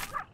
Ugh.